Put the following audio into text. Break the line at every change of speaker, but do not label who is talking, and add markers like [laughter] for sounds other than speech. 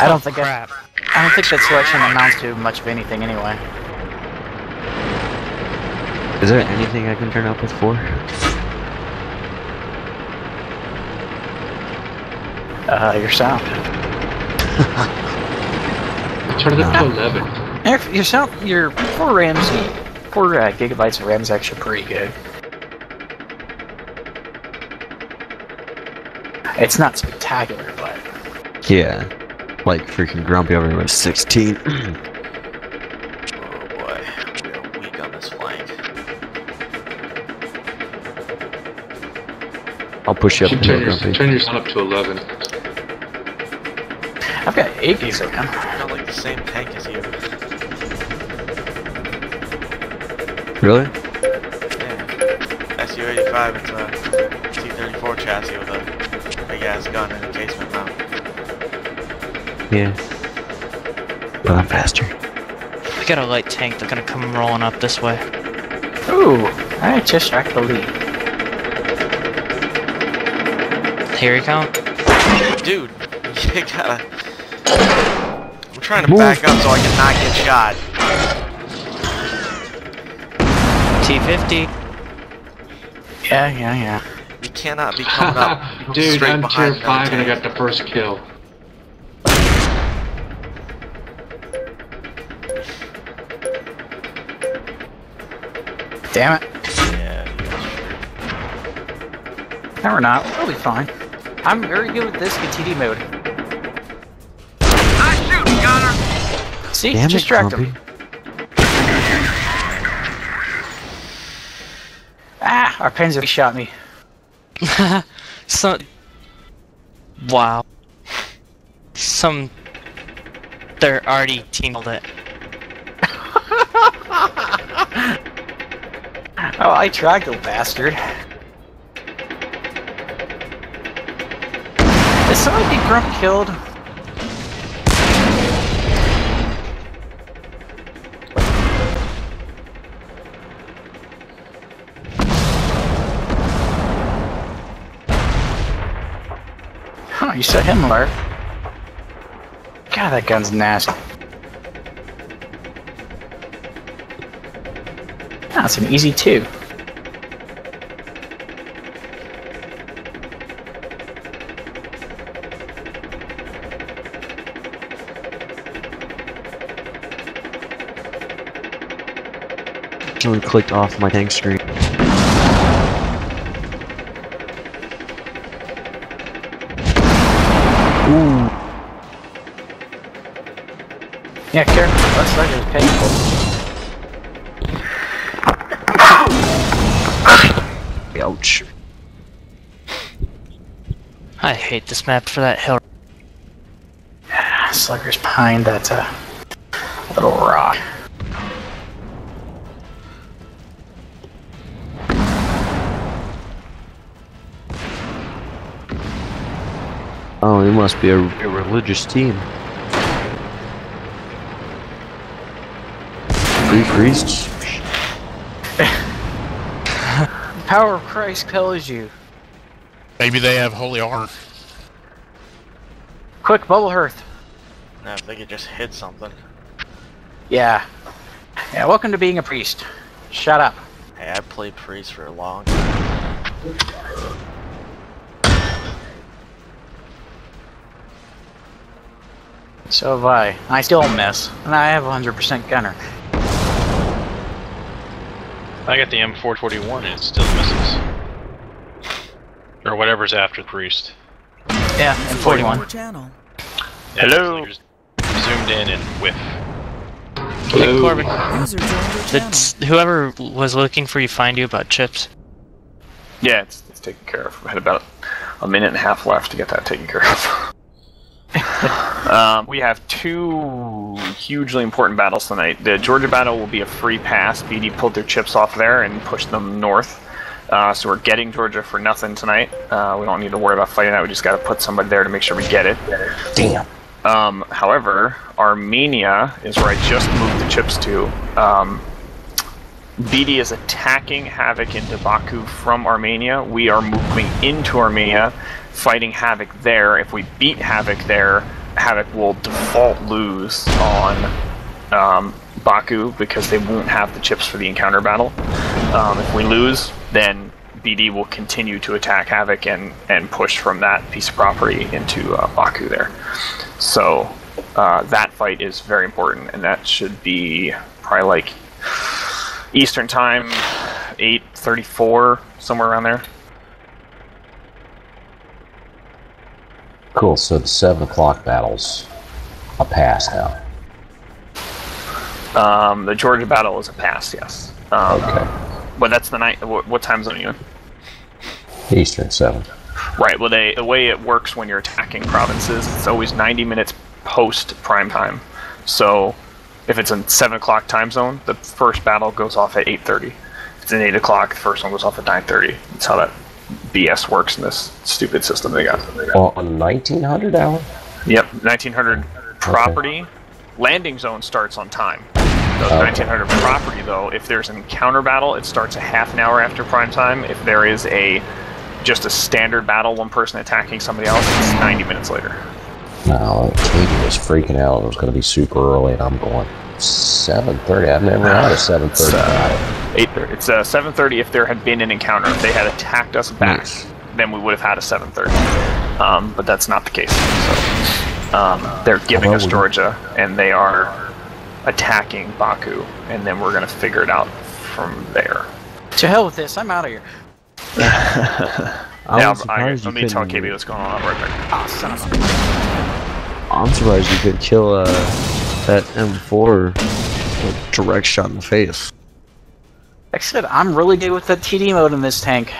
I don't think I,
Crap.
I don't think that selection amounts to much of anything anyway.
Is there anything I can turn up with four?
Uh, your sound. [laughs]
Turn it up to 11.
Your, your sound, your four RAMs, four uh, gigabytes of RAM is actually pretty good. It's not spectacular, but
Yeah. Like freaking grumpy over with 16. [clears throat]
Oh boy, we are weak on this flank.
I'll push you up
Should
the
turn your,
grumpy.
turn your sound up to 11.
I've got eight gigs of RAM.
Not like the same tank as you.
Really?
Yeah. SU-85, it's a T-34 chassis with a big ass gun and a casemate mount.
Yeah. But I'm faster.
We got a light tank that's gonna come rolling up this way.
Ooh, I just tracked the lead.
Here he come.
Dude, [laughs] you gotta... I'm trying to back up so I can not get shot.
T50.
Yeah, yeah, yeah.
You cannot be coming up [laughs]
Dude,
straight
I'm
behind
tier 5 and I got the first kill.
Damn it.
Yeah,
No, we're not. We'll be fine. I'm very good with this in TD mode. See?
Damn
just
it,
tracked
grumpy.
him. Ah, our pens have shot me. [laughs]
so. Wow. Some. They're already teamed it.
Oh, I tracked the bastard. Is somebody get Grump killed? Huh, you set him alert. God, that gun's nasty. That's an easy two.
Someone clicked off my tank screen. Ooh.
Yeah, careful. That's like it's painful.
Ouch.
I hate this map for that hill.
Yeah, Slugger's behind that uh, little rock.
Oh, it must be a, a religious team. Three priests? [laughs]
Power of Christ compels you.
Maybe they have holy armor.
Quick, bubble hearth.
Now, if they could just hit something.
Yeah. Yeah, welcome to being a priest. Shut up.
Hey, I played priest for a long time.
So have I. I still miss. And I have 100% gunner.
I got the M441 and it still misses. Or whatever's after the priest.
Yeah, M41.
Channel.
Yeah,
Hello?
just zoomed in and whiff.
Hey,
Hello.
Corbin.
User joined your channel.
Did whoever was looking for you find you about chips?
Yeah, it's, it's taken care of. We had about a minute and a half left to get that taken care of. [laughs] [laughs] um, we have two hugely important battles tonight. The Georgia battle will be a free pass. BD pulled their chips off there and pushed them north. Uh, so we're getting Georgia for nothing tonight. Uh, we don't need to worry about fighting that. We just got to put somebody there to make sure we get it.
Damn.
Um, however, Armenia is where I just moved the chips to. Um, BD is attacking Havoc into Baku from Armenia. We are moving into Armenia, fighting Havoc there. If we beat Havoc there, Havoc will default lose on um, Baku because they won't have the chips for the encounter battle. Um, if we lose, then BD will continue to attack Havoc and, and push from that piece of property into uh, Baku there. So uh, that fight is very important, and that should be probably like Eastern time, 8:34, somewhere around there.
Cool. So the seven o'clock battles a pass now.
Um, the Georgia battle is a pass, yes. Um,
Okay.
But that's the night. What, what time zone are you in?
Eastern seven.
Right. Well, they, the way it works when you're attacking provinces, it's always 90 minutes post prime time. So, if it's in seven o'clock time zone, the first battle goes off at 8:30. If it's in eight o'clock, the first one goes off at 9:30. That's how that BS works in this stupid system they got.
On nineteen hundred hour.
Yep, 1900 property. Landing zone starts on time. The 1900 property, though, if there's an encounter battle, it starts a half an hour after prime time. If there is a just a standard battle, one person attacking somebody else, it's 90 minutes later.
No, Katie was freaking out. It was going to be super early, and I'm going seven thirty. I've never had a 7:30
uh,
battle.
8:30. It's uh, 7:30 if there had been an encounter. If they had attacked us back,
Nice.
then we would have had a 7:30. Um, but that's not the case. So um, they're giving
Well,
us
we-
Georgia, and they are attacking Baku, and then we're gonna figure it out from there.
To hell with this, I'm out of here. [laughs] [laughs]
I
Now,
was
I, let me tell
couldn't-
KB what's going on. Right back.
Ah, son of a.
I'm surprised you could kill uh, that M4 with direct shot in the face.
Like I said, I'm really good with the TD mode in this tank.